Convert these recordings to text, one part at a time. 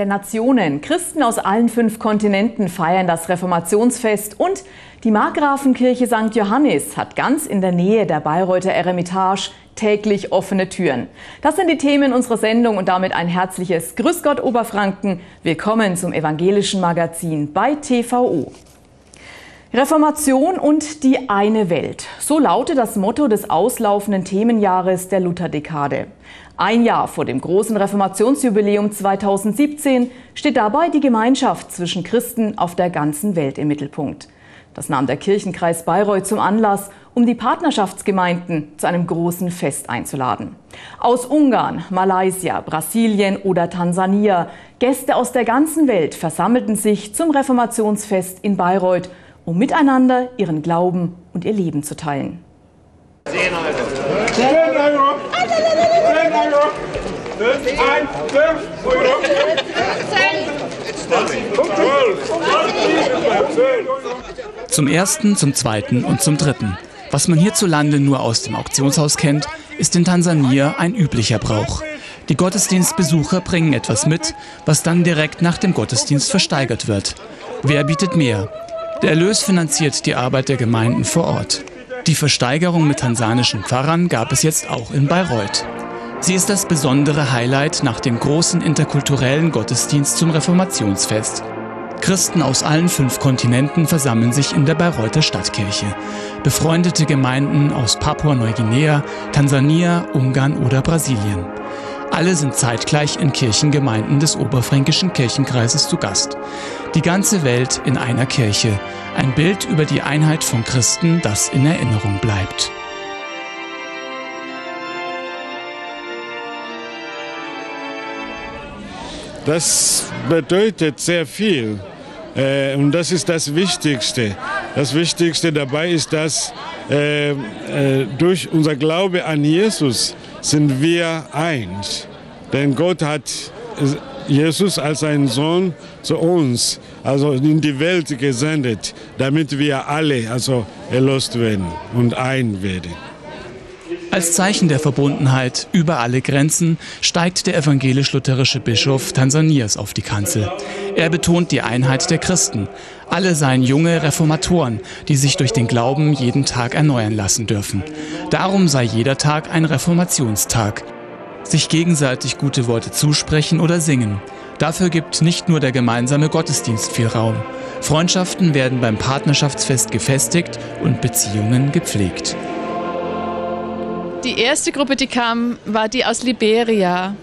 Der Nationen. Christen aus allen fünf Kontinenten feiern das Reformationsfest und die Markgrafenkirche St. Johannes hat ganz in der Nähe der Bayreuther Eremitage täglich offene Türen. Das sind die Themen unserer Sendung und damit ein herzliches Grüß Gott Oberfranken. Willkommen zum evangelischen Magazin bei TVO. Reformation und die eine Welt. So lautet das Motto des auslaufenden Themenjahres der Lutherdekade. Ein Jahr vor dem großen Reformationsjubiläum 2017 steht dabei die Gemeinschaft zwischen Christen auf der ganzen Welt im Mittelpunkt. Das nahm der Kirchenkreis Bayreuth zum Anlass, um die Partnerschaftsgemeinden zu einem großen Fest einzuladen. Aus Ungarn, Malaysia, Brasilien oder Tansania, Gäste aus der ganzen Welt versammelten sich zum Reformationsfest in Bayreuth um miteinander ihren Glauben und ihr Leben zu teilen. 10 Euro. 10 Euro. 10 Euro. 1, 5 Euro. Zum ersten, zum zweiten und zum dritten. Was man hierzulande nur aus dem Auktionshaus kennt, ist in Tansania ein üblicher Brauch. Die Gottesdienstbesucher bringen etwas mit, was dann direkt nach dem Gottesdienst versteigert wird. Wer bietet mehr? Der Erlös finanziert die Arbeit der Gemeinden vor Ort. Die Versteigerung mit tansanischen Pfarrern gab es jetzt auch in Bayreuth. Sie ist das besondere Highlight nach dem großen interkulturellen Gottesdienst zum Reformationsfest. Christen aus allen fünf Kontinenten versammeln sich in der Bayreuther Stadtkirche. Befreundete Gemeinden aus Papua-Neuguinea, Tansania, Ungarn oder Brasilien. Alle sind zeitgleich in Kirchengemeinden des Oberfränkischen Kirchenkreises zu Gast. Die ganze Welt in einer Kirche. Ein Bild über die Einheit von Christen, das in Erinnerung bleibt. Das bedeutet sehr viel. Äh, und das ist das Wichtigste. Das Wichtigste dabei ist, dass äh, äh, durch unser Glaube an Jesus sind wir eins. Denn Gott hat Jesus als seinen Sohn zu uns, also in die Welt gesendet, damit wir alle also erlöst werden und ein werden. Als Zeichen der Verbundenheit über alle Grenzen steigt der evangelisch-lutherische Bischof Tansanias auf die Kanzel. Er betont die Einheit der Christen. Alle seien junge Reformatoren, die sich durch den Glauben jeden Tag erneuern lassen dürfen. Darum sei jeder Tag ein Reformationstag sich gegenseitig gute Worte zusprechen oder singen. Dafür gibt nicht nur der gemeinsame Gottesdienst viel Raum. Freundschaften werden beim Partnerschaftsfest gefestigt und Beziehungen gepflegt. Die erste Gruppe, die kam, war die aus Liberia.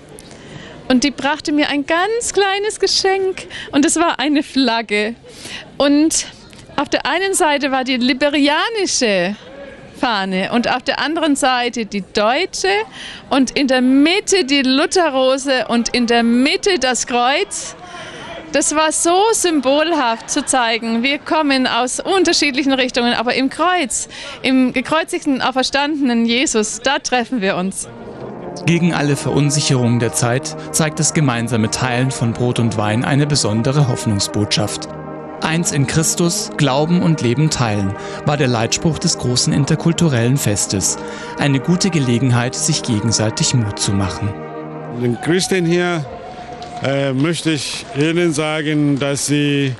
Und die brachte mir ein ganz kleines Geschenk und es war eine Flagge. Und auf der einen Seite war die liberianische Fahne und auf der anderen Seite die deutsche und in der Mitte die Lutherrose und in der Mitte das Kreuz. Das war so symbolhaft zu zeigen, wir kommen aus unterschiedlichen Richtungen, aber im Kreuz, im gekreuzigten, auferstandenen Jesus, da treffen wir uns. Gegen alle Verunsicherungen der Zeit zeigt das gemeinsame Teilen von Brot und Wein eine besondere Hoffnungsbotschaft. Eins in Christus, Glauben und Leben teilen, war der Leitspruch des großen interkulturellen Festes. Eine gute Gelegenheit, sich gegenseitig Mut zu machen. Den Christen hier äh, möchte ich Ihnen sagen, dass Sie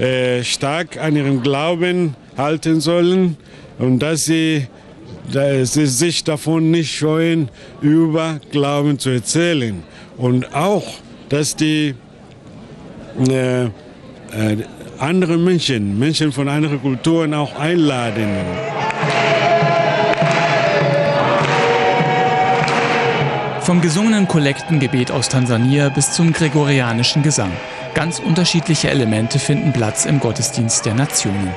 äh, stark an ihrem Glauben halten sollen und dass Sie, dass sie sich davon nicht scheuen, über Glauben zu erzählen. Und auch, dass die äh, äh andere Menschen, Menschen von anderen Kulturen auch einladen. Vom gesungenen Kollektengebet aus Tansania bis zum gregorianischen Gesang. Ganz unterschiedliche Elemente finden Platz im Gottesdienst der Nationen.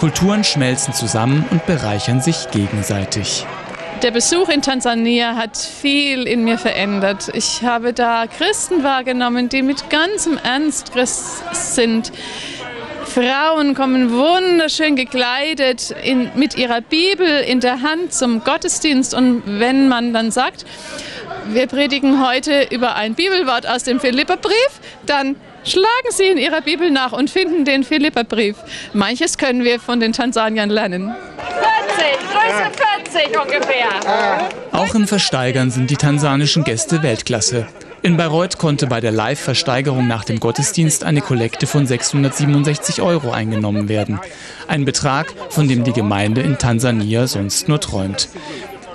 Kulturen schmelzen zusammen und bereichern sich gegenseitig. Der Besuch in Tansania hat viel in mir verändert. Ich habe da Christen wahrgenommen, die mit ganzem Ernst Christ sind Frauen kommen wunderschön gekleidet in, mit ihrer Bibel in der Hand zum Gottesdienst. Und wenn man dann sagt, wir predigen heute über ein Bibelwort aus dem Philipperbrief, dann schlagen sie in ihrer Bibel nach und finden den Philipperbrief. Manches können wir von den Tansaniern lernen. 40, Größe 40 ungefähr. Auch im Versteigern sind die tansanischen Gäste Weltklasse. In Bayreuth konnte bei der Live-Versteigerung nach dem Gottesdienst eine Kollekte von 667 Euro eingenommen werden. Ein Betrag, von dem die Gemeinde in Tansania sonst nur träumt.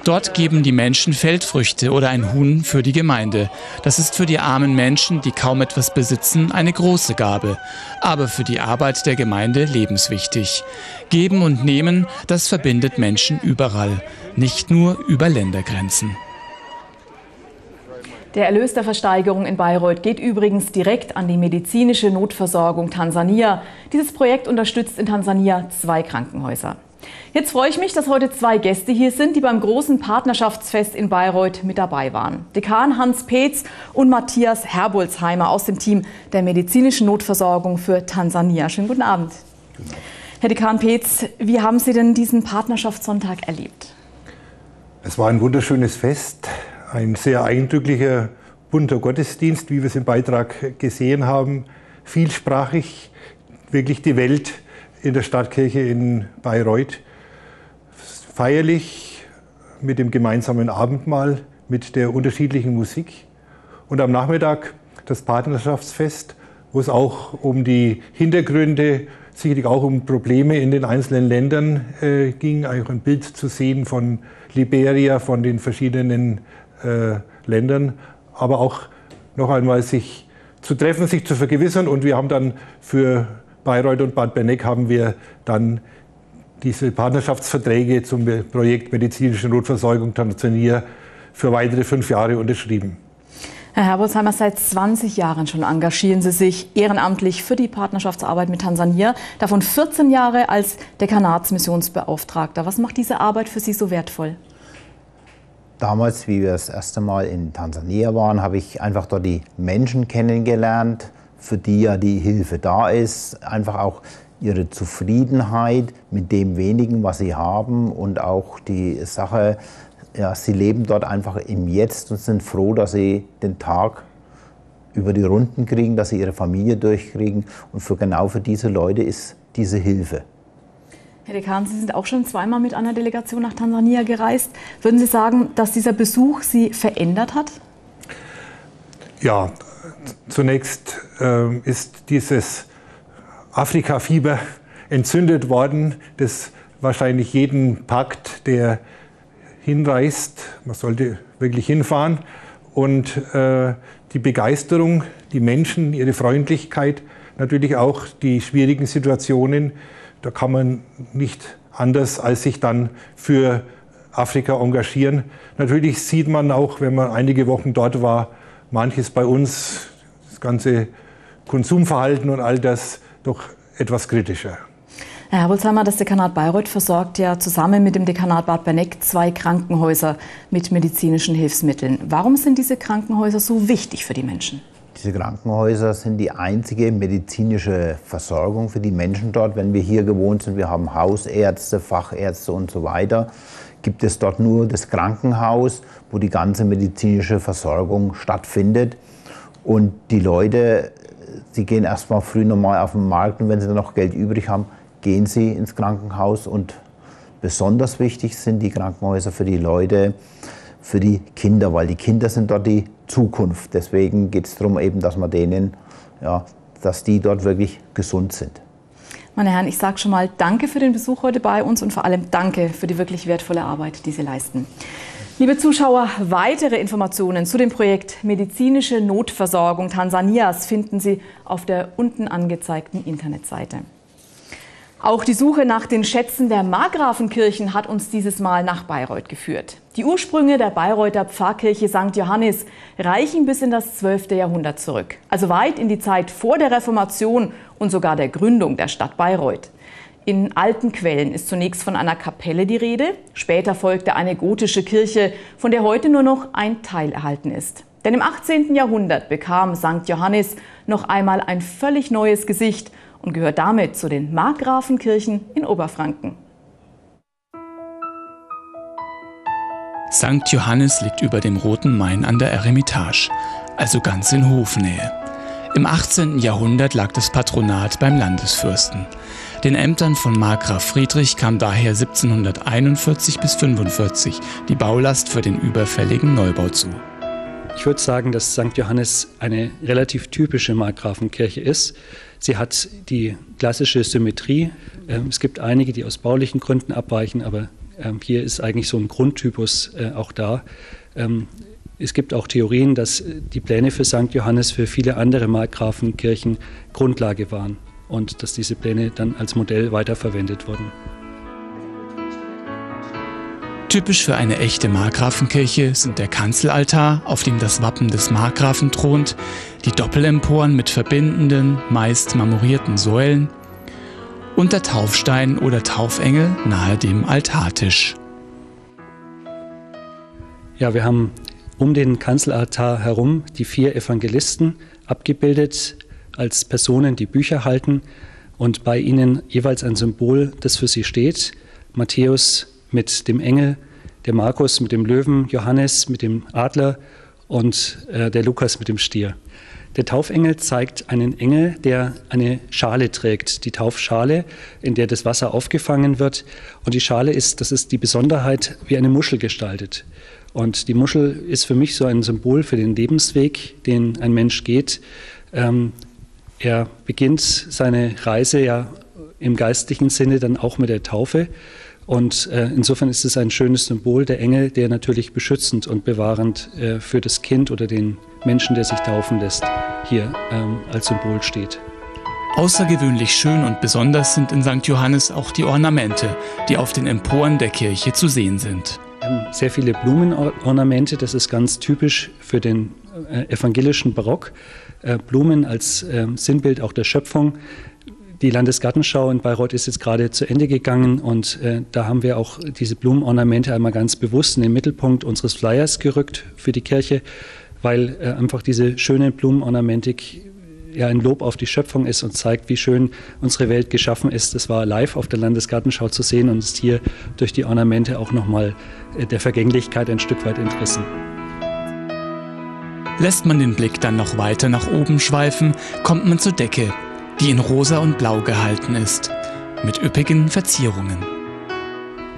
Dort geben die Menschen Feldfrüchte oder ein Huhn für die Gemeinde. Das ist für die armen Menschen, die kaum etwas besitzen, eine große Gabe, aber für die Arbeit der Gemeinde lebenswichtig. Geben und nehmen, das verbindet Menschen überall, nicht nur über Ländergrenzen. Der Erlös der Versteigerung in Bayreuth geht übrigens direkt an die medizinische Notversorgung Tansania. Dieses Projekt unterstützt in Tansania zwei Krankenhäuser. Jetzt freue ich mich, dass heute zwei Gäste hier sind, die beim großen Partnerschaftsfest in Bayreuth mit dabei waren. Dekan Hans Peetz und Matthias Herbolzheimer aus dem Team der medizinischen Notversorgung für Tansania. Schönen guten Abend. Herr Dekan Peetz, wie haben Sie denn diesen Partnerschaftssonntag erlebt? Es war ein wunderschönes Fest ein sehr eindrücklicher, bunter Gottesdienst, wie wir es im Beitrag gesehen haben. Vielsprachig, wirklich die Welt in der Stadtkirche in Bayreuth. Feierlich mit dem gemeinsamen Abendmahl, mit der unterschiedlichen Musik. Und am Nachmittag das Partnerschaftsfest, wo es auch um die Hintergründe, sicherlich auch um Probleme in den einzelnen Ländern äh, ging. Auch ein Bild zu sehen von Liberia, von den verschiedenen äh, Ländern, aber auch noch einmal sich zu treffen, sich zu vergewissern. Und wir haben dann für Bayreuth und Bad Benneck haben wir dann diese Partnerschaftsverträge zum Projekt medizinische Notversorgung Tansania für weitere fünf Jahre unterschrieben. Herr Herbolzheimer, seit 20 Jahren schon engagieren Sie sich ehrenamtlich für die Partnerschaftsarbeit mit Tansania, davon 14 Jahre als Dekanatsmissionsbeauftragter. Was macht diese Arbeit für Sie so wertvoll? Damals, wie wir das erste Mal in Tansania waren, habe ich einfach dort die Menschen kennengelernt, für die ja die Hilfe da ist. Einfach auch ihre Zufriedenheit mit dem wenigen, was sie haben und auch die Sache, ja, sie leben dort einfach im Jetzt und sind froh, dass sie den Tag über die Runden kriegen, dass sie ihre Familie durchkriegen. Und für genau für diese Leute ist diese Hilfe. Herr Dekan, Sie sind auch schon zweimal mit einer Delegation nach Tansania gereist. Würden Sie sagen, dass dieser Besuch Sie verändert hat? Ja, zunächst äh, ist dieses Afrika-Fieber entzündet worden, das wahrscheinlich jeden packt, der hinreist. Man sollte wirklich hinfahren. Und äh, die Begeisterung, die Menschen, ihre Freundlichkeit, natürlich auch die schwierigen Situationen, da kann man nicht anders als sich dann für Afrika engagieren. Natürlich sieht man auch, wenn man einige Wochen dort war, manches bei uns, das ganze Konsumverhalten und all das, doch etwas kritischer. Herr Herbolzheimer, das Dekanat Bayreuth versorgt ja zusammen mit dem Dekanat Bad Berneck zwei Krankenhäuser mit medizinischen Hilfsmitteln. Warum sind diese Krankenhäuser so wichtig für die Menschen? Diese Krankenhäuser sind die einzige medizinische Versorgung für die Menschen dort. Wenn wir hier gewohnt sind, wir haben Hausärzte, Fachärzte und so weiter, gibt es dort nur das Krankenhaus, wo die ganze medizinische Versorgung stattfindet. Und die Leute, sie gehen erstmal früh normal auf den Markt und wenn sie dann noch Geld übrig haben, gehen sie ins Krankenhaus. Und besonders wichtig sind die Krankenhäuser für die Leute, für die Kinder, weil die Kinder sind dort die Zukunft. Deswegen geht es darum, eben, dass man denen, ja, dass die dort wirklich gesund sind. Meine Herren, ich sage schon mal Danke für den Besuch heute bei uns und vor allem Danke für die wirklich wertvolle Arbeit, die Sie leisten. Liebe Zuschauer, weitere Informationen zu dem Projekt Medizinische Notversorgung Tansanias finden Sie auf der unten angezeigten Internetseite. Auch die Suche nach den Schätzen der Markgrafenkirchen hat uns dieses Mal nach Bayreuth geführt. Die Ursprünge der Bayreuther Pfarrkirche St. Johannes reichen bis in das 12. Jahrhundert zurück, also weit in die Zeit vor der Reformation und sogar der Gründung der Stadt Bayreuth. In alten Quellen ist zunächst von einer Kapelle die Rede, später folgte eine gotische Kirche, von der heute nur noch ein Teil erhalten ist. Denn im 18. Jahrhundert bekam St. Johannes noch einmal ein völlig neues Gesicht und gehört damit zu den Markgrafenkirchen in Oberfranken. St. Johannes liegt über dem Roten Main an der Eremitage, also ganz in Hofnähe. Im 18. Jahrhundert lag das Patronat beim Landesfürsten. Den Ämtern von Markgraf Friedrich kam daher 1741 bis 45 die Baulast für den überfälligen Neubau zu. Ich würde sagen, dass St. Johannes eine relativ typische Markgrafenkirche ist. Sie hat die klassische Symmetrie. Ähm, es gibt einige, die aus baulichen Gründen abweichen, aber ähm, hier ist eigentlich so ein Grundtypus äh, auch da. Ähm, es gibt auch Theorien, dass die Pläne für St. Johannes für viele andere Markgrafenkirchen Grundlage waren und dass diese Pläne dann als Modell weiterverwendet wurden. Typisch für eine echte Markgrafenkirche sind der Kanzelaltar, auf dem das Wappen des Markgrafen thront, die Doppelemporen mit verbindenden, meist marmorierten Säulen und der Taufstein oder Taufengel nahe dem Altartisch. Ja, wir haben um den Kanzelaltar herum die vier Evangelisten abgebildet als Personen, die Bücher halten und bei ihnen jeweils ein Symbol, das für sie steht. Matthäus mit dem Engel, der Markus mit dem Löwen, Johannes mit dem Adler und äh, der Lukas mit dem Stier. Der Taufengel zeigt einen Engel, der eine Schale trägt, die Taufschale, in der das Wasser aufgefangen wird. Und die Schale ist, das ist die Besonderheit, wie eine Muschel gestaltet. Und die Muschel ist für mich so ein Symbol für den Lebensweg, den ein Mensch geht. Ähm, er beginnt seine Reise ja im geistlichen Sinne dann auch mit der Taufe. Und äh, insofern ist es ein schönes Symbol, der Engel, der natürlich beschützend und bewahrend äh, für das Kind oder den Menschen, der sich taufen lässt, hier ähm, als Symbol steht. Außergewöhnlich schön und besonders sind in St. Johannes auch die Ornamente, die auf den Emporen der Kirche zu sehen sind. Sehr viele Blumenornamente, das ist ganz typisch für den äh, evangelischen Barock. Äh, Blumen als äh, Sinnbild auch der Schöpfung. Die Landesgartenschau in Bayreuth ist jetzt gerade zu Ende gegangen und äh, da haben wir auch diese Blumenornamente einmal ganz bewusst in den Mittelpunkt unseres Flyers gerückt für die Kirche, weil äh, einfach diese schöne Blumenornamentik ja ein Lob auf die Schöpfung ist und zeigt, wie schön unsere Welt geschaffen ist. Das war live auf der Landesgartenschau zu sehen und ist hier durch die Ornamente auch nochmal äh, der Vergänglichkeit ein Stück weit entrissen. Lässt man den Blick dann noch weiter nach oben schweifen, kommt man zur Decke, die in rosa und blau gehalten ist, mit üppigen Verzierungen.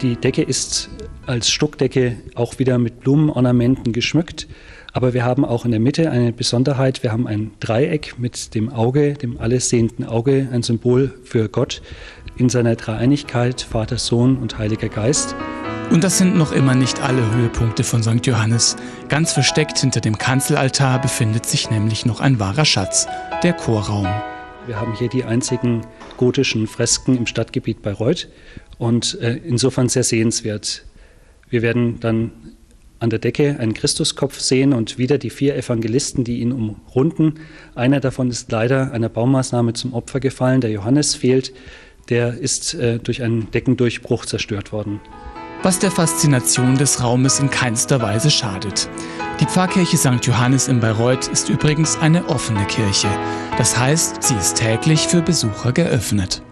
Die Decke ist als Stuckdecke auch wieder mit Blumenornamenten geschmückt. Aber wir haben auch in der Mitte eine Besonderheit. Wir haben ein Dreieck mit dem Auge, dem allessehenden Auge, ein Symbol für Gott in seiner Dreieinigkeit, Vater, Sohn und Heiliger Geist. Und das sind noch immer nicht alle Höhepunkte von St. Johannes. Ganz versteckt hinter dem Kanzelaltar befindet sich nämlich noch ein wahrer Schatz, der Chorraum. Wir haben hier die einzigen gotischen Fresken im Stadtgebiet Bayreuth und äh, insofern sehr sehenswert. Wir werden dann an der Decke einen Christuskopf sehen und wieder die vier Evangelisten, die ihn umrunden. Einer davon ist leider einer Baumaßnahme zum Opfer gefallen. Der Johannes fehlt. Der ist äh, durch einen Deckendurchbruch zerstört worden was der Faszination des Raumes in keinster Weise schadet. Die Pfarrkirche St. Johannes in Bayreuth ist übrigens eine offene Kirche. Das heißt, sie ist täglich für Besucher geöffnet.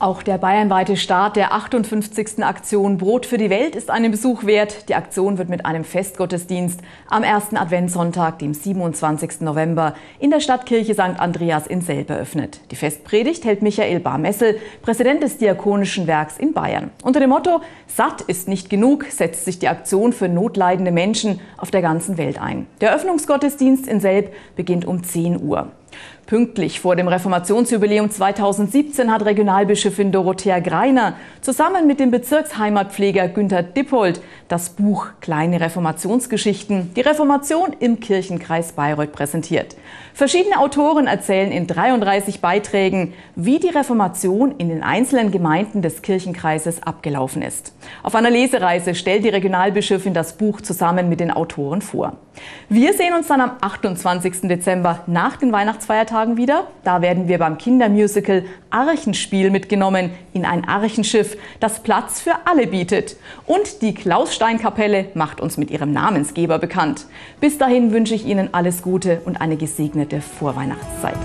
Auch der bayernweite Start der 58. Aktion Brot für die Welt ist einen Besuch wert. Die Aktion wird mit einem Festgottesdienst am ersten Adventssonntag, dem 27. November, in der Stadtkirche St. Andreas in Selb eröffnet. Die Festpredigt hält Michael Barmessel, Präsident des Diakonischen Werks in Bayern. Unter dem Motto Satt ist nicht genug setzt sich die Aktion für notleidende Menschen auf der ganzen Welt ein. Der Öffnungsgottesdienst in Selb beginnt um 10 Uhr. Pünktlich vor dem Reformationsjubiläum 2017 hat Regionalbischöfin Dorothea Greiner zusammen mit dem Bezirksheimatpfleger Günter Dippold das Buch Kleine Reformationsgeschichten, die Reformation im Kirchenkreis Bayreuth präsentiert. Verschiedene Autoren erzählen in 33 Beiträgen, wie die Reformation in den einzelnen Gemeinden des Kirchenkreises abgelaufen ist. Auf einer Lesereise stellt die Regionalbischöfin das Buch zusammen mit den Autoren vor. Wir sehen uns dann am 28. Dezember nach den Weihnachtsfeiertagen wieder. Da werden wir beim Kindermusical Archenspiel mitgenommen in ein Archenschiff, das Platz für alle bietet. Und die Klaussteinkapelle macht uns mit ihrem Namensgeber bekannt. Bis dahin wünsche ich Ihnen alles Gute und eine gesegnete Vorweihnachtszeit.